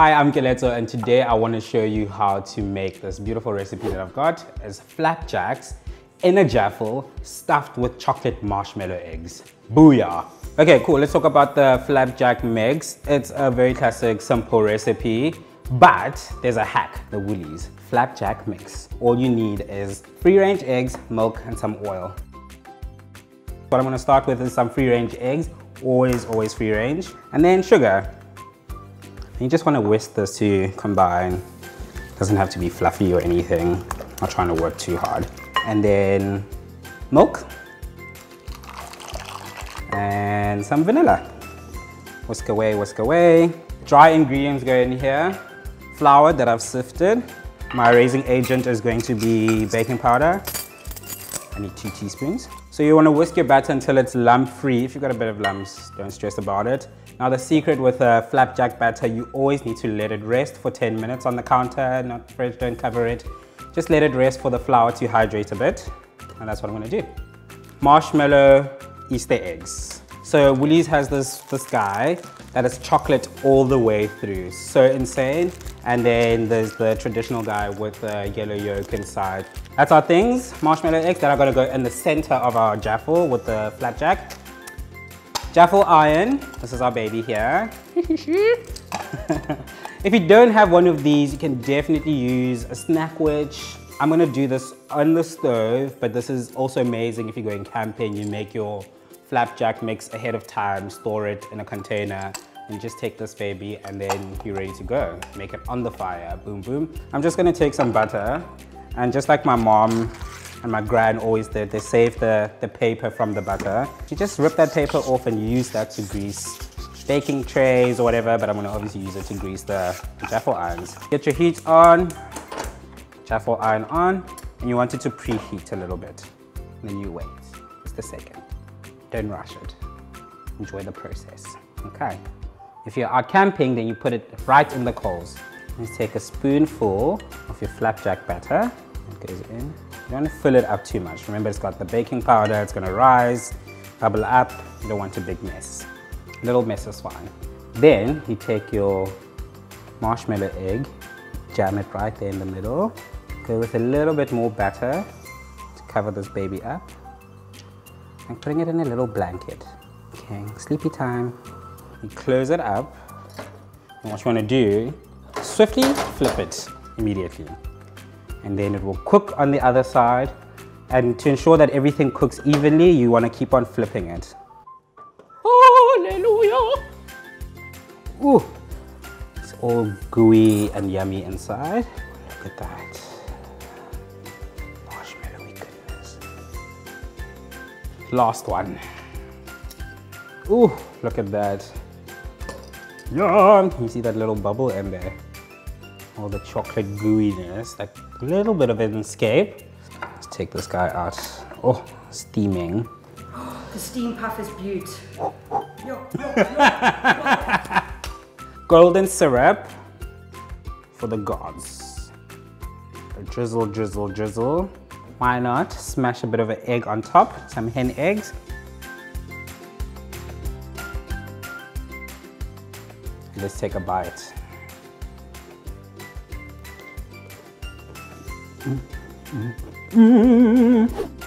Hi, I'm Keletso and today I want to show you how to make this beautiful recipe that I've got as flapjacks in a jaffle stuffed with chocolate marshmallow eggs. Booyah! Okay, cool. Let's talk about the flapjack mix. It's a very classic, simple recipe, but there's a hack, the Woolies flapjack mix. All you need is free-range eggs, milk, and some oil. What I'm gonna start with is some free-range eggs, always, always free-range, and then sugar. You just want to whisk this to combine. Doesn't have to be fluffy or anything. Not trying to work too hard. And then milk and some vanilla. Whisk away, whisk away. Dry ingredients go in here. Flour that I've sifted. My raising agent is going to be baking powder. I need two teaspoons. So you want to whisk your batter until it's lump free. If you've got a bit of lumps, don't stress about it. Now the secret with a flapjack batter, you always need to let it rest for 10 minutes on the counter, not fridge, don't cover it. Just let it rest for the flour to hydrate a bit. And that's what I'm gonna do. Marshmallow Easter eggs. So Woolies has this, this guy that is chocolate all the way through. So insane. And then there's the traditional guy with the yellow yolk inside. That's our things, marshmallow eggs that are gonna go in the center of our jaffle with the flapjack. Jaffle iron, this is our baby here. if you don't have one of these, you can definitely use a snackwich. I'm gonna do this on the stove, but this is also amazing if you're going camping, you make your flapjack mix ahead of time, store it in a container, and just take this baby and then you're ready to go. Make it on the fire, boom, boom. I'm just gonna take some butter, and just like my mom and my gran always did, they save the, the paper from the butter. You just rip that paper off and use that to grease baking trays or whatever, but I'm gonna obviously use it to grease the, the jaffle irons. Get your heat on, jaffle iron on, and you want it to preheat a little bit. And then you wait just a second. Don't rush it. Enjoy the process, okay? If you're out camping, then you put it right in the coals. Let's take a spoonful of your flapjack batter. It goes in. You don't want to fill it up too much. Remember, it's got the baking powder, it's gonna rise, bubble up. You don't want a big mess. A little mess is fine. Then you take your marshmallow egg, jam it right there in the middle. Go with a little bit more batter to cover this baby up. And putting it in a little blanket. Okay, sleepy time. You close it up. And what you wanna do, swiftly flip it immediately and then it will cook on the other side. And to ensure that everything cooks evenly, you want to keep on flipping it. Hallelujah! Ooh, it's all gooey and yummy inside. Look at that. Last one. Ooh, look at that. Yum! You see that little bubble in there? all the chocolate gooiness, that little bit of an escape. Let's take this guy out. Oh, steaming. the steam puff is beaut. Golden syrup for the gods. A drizzle, drizzle, drizzle. Why not? Smash a bit of an egg on top, some hen eggs. Let's take a bite. Mm, mm, mm.